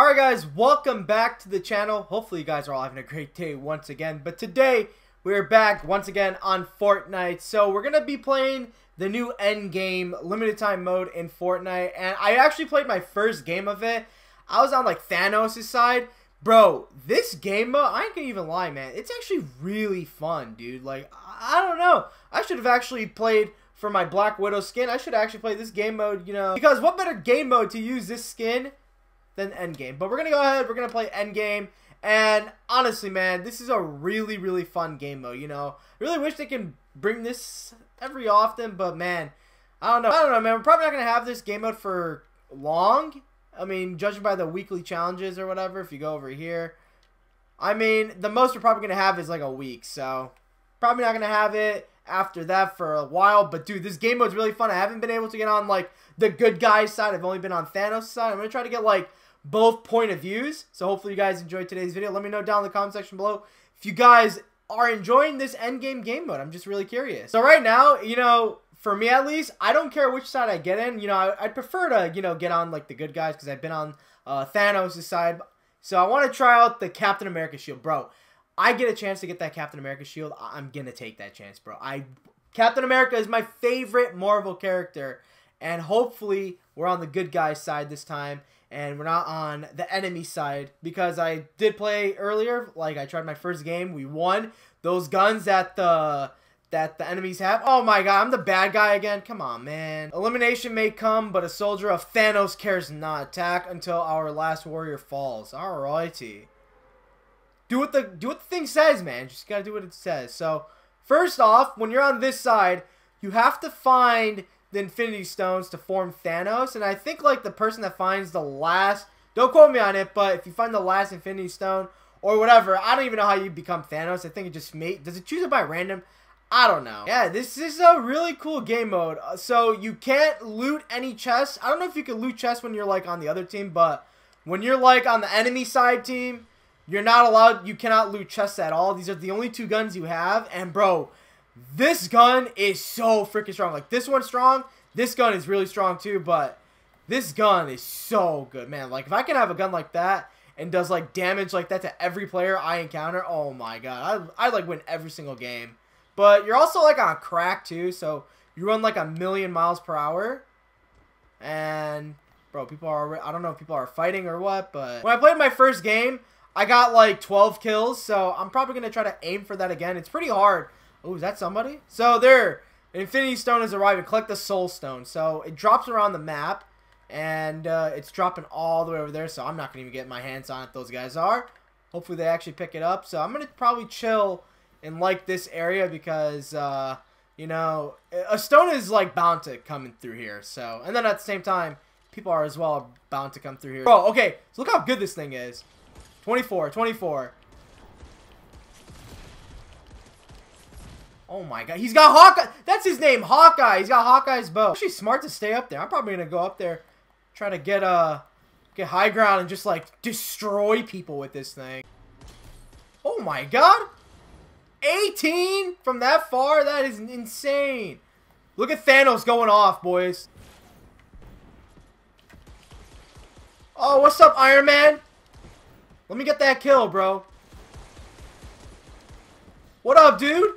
Alright guys, welcome back to the channel. Hopefully you guys are all having a great day once again. But today, we're back once again on Fortnite. So we're going to be playing the new Endgame limited time mode in Fortnite. And I actually played my first game of it. I was on like Thanos' side. Bro, this game mode, I ain't gonna even lie, man. It's actually really fun, dude. Like, I don't know. I should have actually played for my Black Widow skin. I should actually play this game mode, you know. Because what better game mode to use this skin than Endgame? But we're going to go ahead. We're going to play Endgame. And honestly, man, this is a really, really fun game mode, you know. I really wish they can bring this every often, but man, I don't know. I don't know, man. We're probably not going to have this game mode for long. I mean, judging by the weekly challenges or whatever, if you go over here. I mean, the most we're probably going to have is like a week, so probably not going to have it after that for a while. But dude, this game mode's really fun. I haven't been able to get on like the good guys side. I've only been on Thanos side. I'm to try to get like both point of views. So hopefully you guys enjoyed today's video. Let me know down in the comment section below if you guys are enjoying this endgame game game mode. I'm just really curious. So right now, you know, for me at least, I don't care which side I get in. You know, I, would prefer to, you know, get on like the good guys because I've been on uh, Thanos' side. So I want to try out the Captain America shield. Bro, I get a chance to get that Captain America shield. I'm going to take that chance, bro. I Captain America is my favorite Marvel character. And hopefully we're on the good guys side this time and we're not on the enemy side because I did play earlier. Like I tried my first game, we won. Those guns that the that the enemies have. Oh my god, I'm the bad guy again. Come on, man. Elimination may come, but a soldier of Thanos cares not. Attack until our last warrior falls. Alrighty. Do what the do what the thing says, man. Just gotta do what it says. So first off, when you're on this side, you have to find the Infinity Stones to form Thanos. And I think like the person that finds the last, don't quote me on it, but if you find the last Infinity Stone or whatever, I don't even know how you become Thanos. I think it just made, does it choose it by random? I don't know. Yeah, this is a really cool game mode. Uh, so you can't loot any chests. I don't know if you can loot chests when you're like on the other team, but when you're like on the enemy side team, you're not allowed, you cannot loot chests at all. These are the only two guns you have. And bro, this gun is so freaking strong. Like, this one's strong. This gun is really strong, too. But this gun is so good, man. Like, if I can have a gun like that and does, like, damage like that to every player I encounter, oh, my God. I, I like, win every single game. But you're also, like, on crack, too. So, you run, like, a million miles per hour. And, bro, people are... I don't know if people are fighting or what, but... When I played my first game... I got like 12 kills, so I'm probably going to try to aim for that again. It's pretty hard Oh, is that somebody? So there, Infinity Stone has arrived. Collect the Soul Stone. So it drops around the map, and uh, it's dropping all the way over there. So I'm not gonna even get my hands on it. Those guys are. Hopefully they actually pick it up. So I'm gonna probably chill and like this area because uh, you know a stone is like bound to coming through here. So and then at the same time, people are as well bound to come through here. Bro, okay. So look how good this thing is. 24, 24. Oh my god, he's got Hawkeye. That's his name, Hawkeye. He's got Hawkeye's bow. Actually smart to stay up there. I'm probably gonna go up there, try to get uh get high ground and just like destroy people with this thing. Oh my god. 18 from that far? That is insane. Look at Thanos going off, boys. Oh, what's up, Iron Man? Let me get that kill, bro. What up, dude?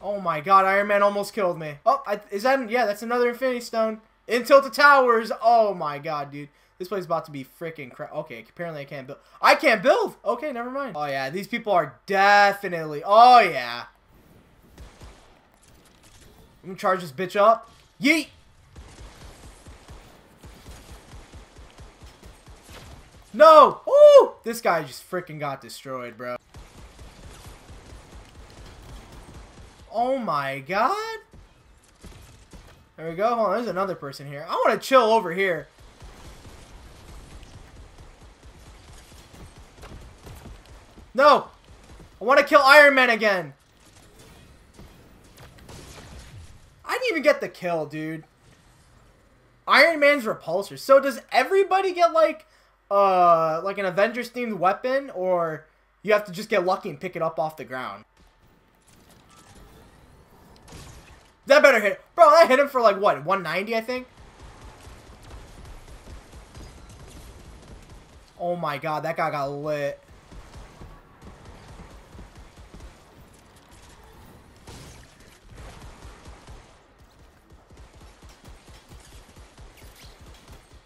Oh my god, Iron Man almost killed me. Oh, I, is that... Yeah, that's another Infinity Stone. In Tilted Towers. Oh my god, dude. This place is about to be freaking crap. Okay, apparently I can't build. I can't build! Okay, never mind. Oh yeah, these people are definitely... Oh yeah. I'm gonna charge this bitch up. Yeet! No! Ooh! This guy just freaking got destroyed, bro. Oh my god. There we go. Hold on, there's another person here. I want to chill over here. No! I want to kill Iron Man again. I didn't even get the kill, dude. Iron Man's repulsor. So does everybody get like uh like an Avengers themed weapon or you have to just get lucky and pick it up off the ground? That better hit. Bro, that hit him for like, what, 190, I think? Oh my god, that guy got lit.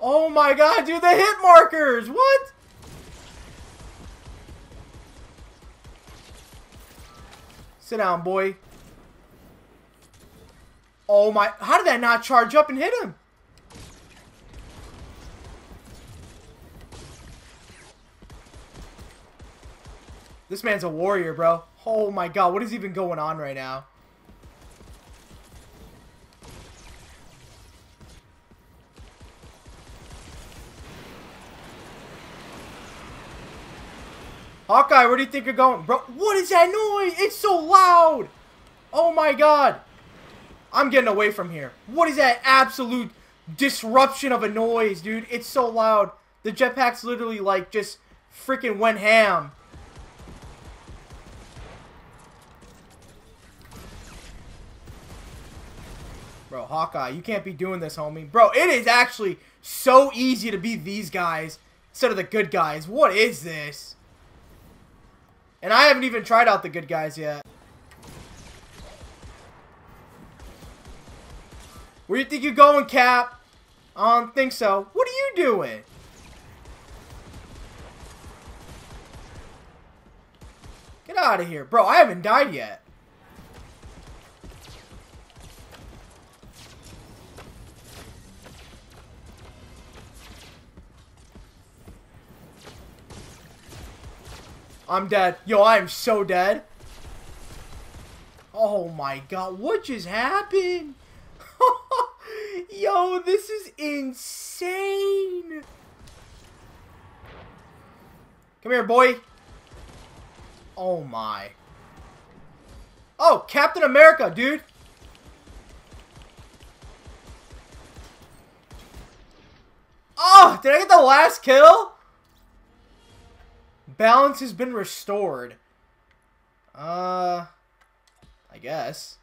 Oh my god, dude, the hit markers! What? Sit down, boy. Oh my, how did that not charge up and hit him? This man's a warrior, bro. Oh my god, what is even going on right now? Hawkeye, where do you think you're going? Bro, what is that noise? It's so loud. Oh my god. I'm getting away from here. What is that absolute disruption of a noise, dude? It's so loud. The jetpack's literally like just freaking went ham. Bro, Hawkeye, you can't be doing this, homie. Bro, it is actually so easy to beat these guys instead of the good guys. What is this? And I haven't even tried out the good guys yet. Where you think you're going, Cap? I don't think so. What are you doing? Get out of here. Bro, I haven't died yet. I'm dead. Yo, I am so dead. Oh my god, what just happened? Yo, this is insane. Come here, boy. Oh my. Oh, Captain America, dude. Oh, did I get the last kill? Balance has been restored. Uh, I guess.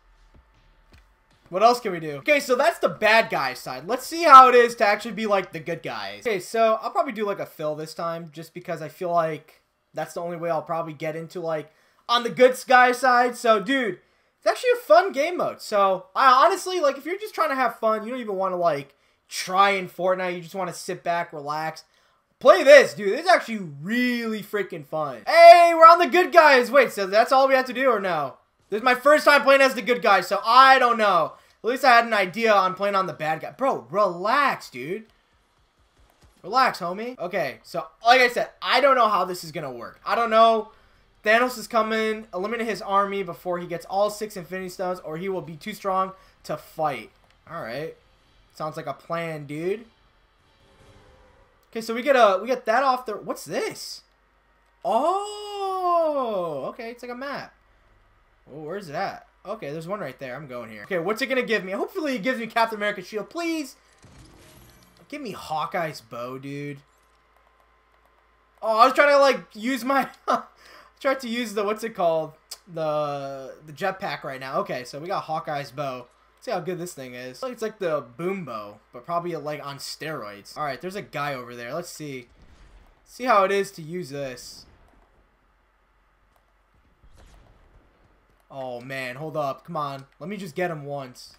What else can we do? Okay, so that's the bad guy side. Let's see how it is to actually be like the good guys. Okay, so I'll probably do like a fill this time just because I feel like that's the only way I'll probably get into like on the good guy side. So, dude, it's actually a fun game mode. So, I honestly, like, if you're just trying to have fun, you don't even want to like try in Fortnite. You just want to sit back, relax. Play this, dude. This is actually really freaking fun. Hey, we're on the good guys. Wait, so that's all we have to do or no? This is my first time playing as the good guy, so I don't know. At least I had an idea on playing on the bad guy. Bro, relax, dude. Relax, homie. Okay, so like I said, I don't know how this is going to work. I don't know. Thanos is coming, eliminate his army before he gets all six Infinity Stones, or he will be too strong to fight. Alright. Sounds like a plan, dude. Okay, so we get a we get that off the. What's this? Oh, okay, it's like a map. Oh, where's it at? Okay, there's one right there. I'm going here. Okay, what's it gonna give me? Hopefully, it gives me Captain America shield. Please, give me Hawkeye's bow, dude. Oh, I was trying to like use my. tried to use the what's it called the the jetpack right now. Okay, so we got Hawkeye's bow. See how good this thing is. It's like the Boom Bow, but probably like on steroids. All right, there's a guy over there. Let's see. See how it is to use this. Oh man, hold up. Come on. Let me just get him once.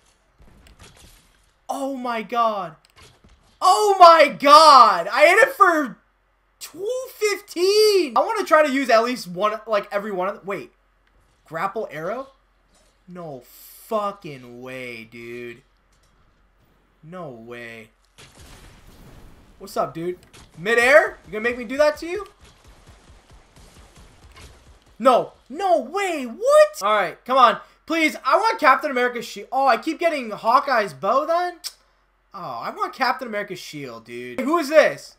Oh my god. Oh my god. I hit it for 215. I want to try to use at least one, like every one of them. Wait. Grapple arrow? No fucking way, dude. No way. What's up, dude? Mid-air? You gonna make me do that to you? No. No way. What? Alright, come on. Please, I want Captain America's shield. Oh, I keep getting Hawkeye's bow then? Oh, I want Captain America's shield, dude. Who is this?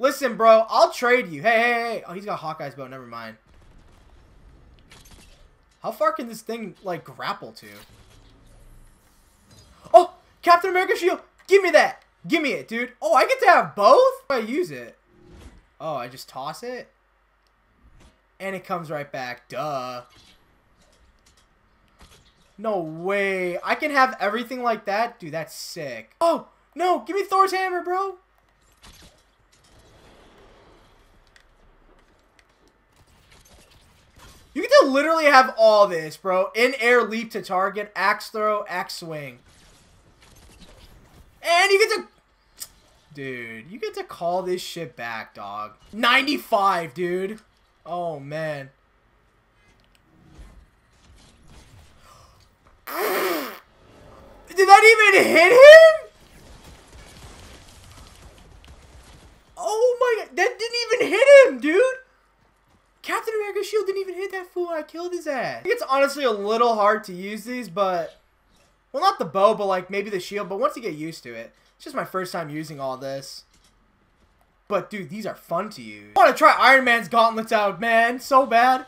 Listen, bro, I'll trade you. Hey, hey, hey. Oh, he's got Hawkeye's bow. Never mind. How far can this thing, like, grapple to? Oh! Captain America shield! Give me that! Give me it, dude. Oh, I get to have both? I use it. Oh, I just toss it? And it comes right back. Duh. No way. I can have everything like that? Dude, that's sick. Oh, no. Give me Thor's hammer, bro. Can literally have all this, bro. In air leap to target, axe throw, axe swing. And you get to... Dude, you get to call this shit back, dog. 95, dude. Oh, man. Did that even hit him? Oh my god, that didn't even hit him, dude. Captain America's shield didn't even hit that fool I killed his ass. It's honestly a little hard to use these, but... Well, not the bow, but like maybe the shield, but once you get used to it. It's just my first time using all this. But dude, these are fun to use. I want to try Iron Man's gauntlets out, man. So bad.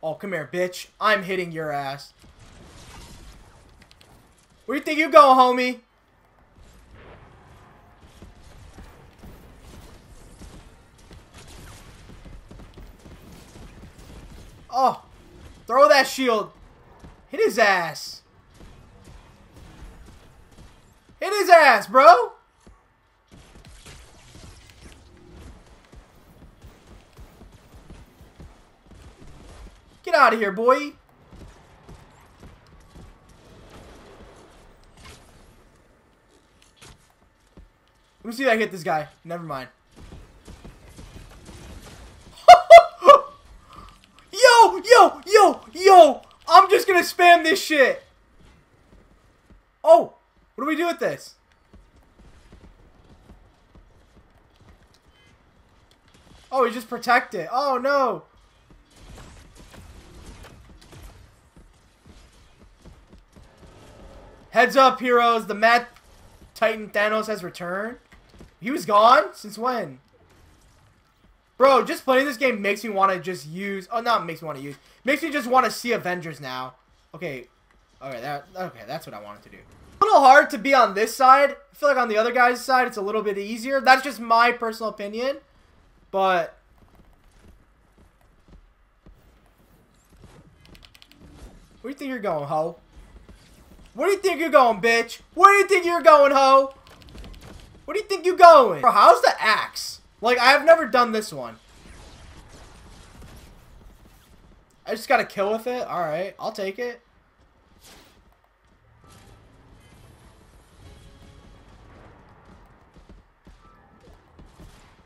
Oh, come here, bitch. I'm hitting your ass. Where do you think you go, homie? Oh, throw that shield. Hit his ass. Hit his ass, bro. Get out of here, boy. Let me see if I hit this guy. Never mind. Yo, yo, yo! I'm just gonna spam this shit. Oh, what do we do with this? Oh, we just protect it. Oh, no. Heads up, heroes. The Mad Titan Thanos has returned. He was gone? Since when? Bro, just playing this game makes me want to just use... Oh, not makes me want to use. Makes me just want to see Avengers now. Okay. Okay, that, okay, that's what I wanted to do. A little hard to be on this side. I feel like on the other guy's side, it's a little bit easier. That's just my personal opinion. But... Where do you think you're going, ho? Where do you think you're going, bitch? Where do you think you're going, ho? Where do you think you're going? Bro, how's the axe? Like, I have never done this one. I just got to kill with it? Alright, I'll take it.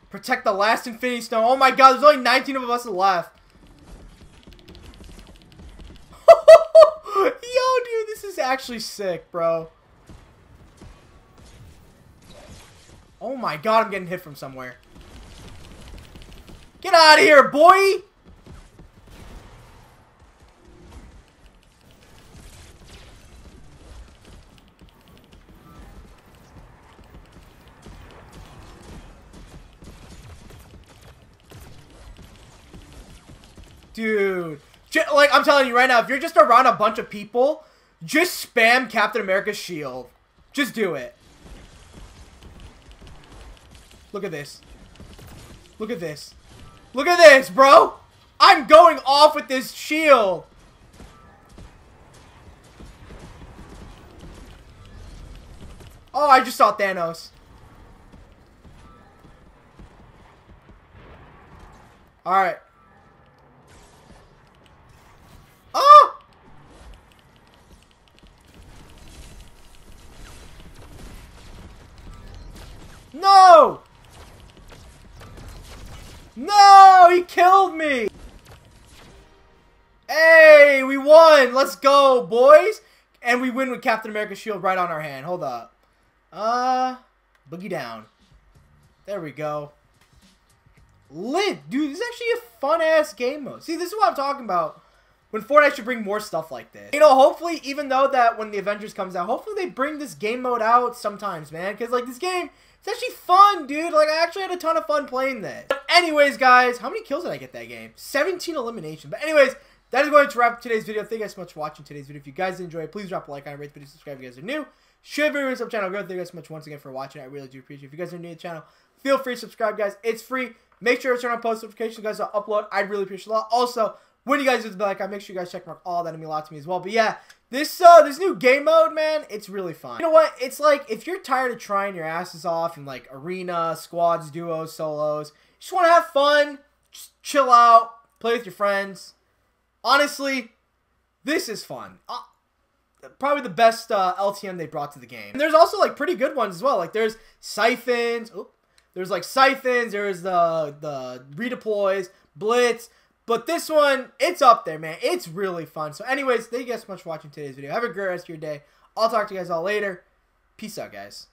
Protect the last Infinity Stone. Oh my god, there's only 19 of us left. Yo, dude, this is actually sick, bro. Oh my god, I'm getting hit from somewhere. Get out of here, boy! Dude. Like, I'm telling you right now, if you're just around a bunch of people, just spam Captain America's shield. Just do it. Look at this. Look at this. Look at this, bro! I'm going off with this shield! Oh, I just saw Thanos. Alright. Oh! Ah! No! No! He killed me! Hey, we won! Let's go, boys! And we win with Captain America's shield right on our hand. Hold up. Uh, boogie down. There we go. Lit! Dude, this is actually a fun-ass game mode. See, this is what I'm talking about when Fortnite should bring more stuff like this. You know, hopefully, even though that when the Avengers comes out, hopefully they bring this game mode out sometimes, man. Because, like, this game, it's actually fun, dude. Like, I actually had a ton of fun playing this. But anyways, guys, how many kills did I get that game? 17 elimination. But anyways, that is going to wrap today's video. Thank you guys so much for watching today's video. If you guys enjoyed, please drop a like on it, rate the video, subscribe if you guys are new. Share video on channel. Thank you guys so much once again for watching. I really do appreciate it. If you guys are new to the channel, feel free to subscribe, guys. It's free. Make sure to turn on post notifications, guys. I'll upload. I'd really appreciate it a lot. Also, when you guys do the bell icon, make sure you guys check mark all that mean a lot to me as well. But yeah, this uh this new game mode, man, it's really fun. You know what? It's like if you're tired of trying your asses off in like arena, squads, duos, solos, you just want to have fun. Just chill out, play with your friends. Honestly, this is fun. Uh, probably the best uh, LTM they brought to the game. And there's also like pretty good ones as well. Like there's siphons. Oop, there's like siphons. There's the the redeploys, blitz. But this one, it's up there, man. It's really fun. So, anyways, thank you guys so much for watching today's video. Have a great rest of your day. I'll talk to you guys all later. Peace out, guys.